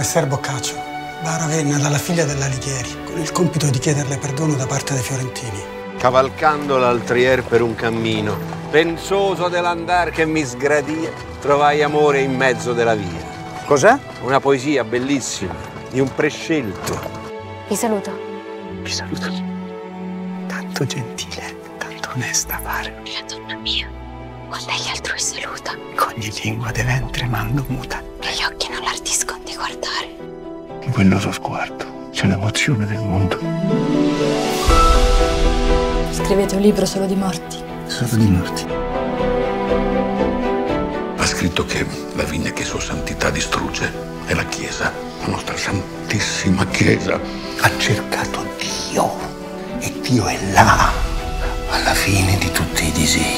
Messer Boccaccio va a Ravenna dalla figlia della Lighieri con il compito di chiederle perdono da parte dei fiorentini. Cavalcando l'altrier per un cammino, pensoso dell'andar che mi sgradia, trovai amore in mezzo della via. Cos'è? Una poesia bellissima di un prescelto. Vi saluto. Vi saluto. Tanto gentile, tanto onesta pare. La donna mia, con lei altrui saluta. Con ogni lingua de ventre mando muta. Negli occhi In quel suo sguardo c'è l'emozione del mondo. Scrivete un libro solo di morti. Solo di morti. Ha scritto che la vigna che Sua Santità distrugge è la Chiesa, la nostra Santissima Chiesa. Ha cercato Dio e Dio è là, alla fine di tutti i disegni.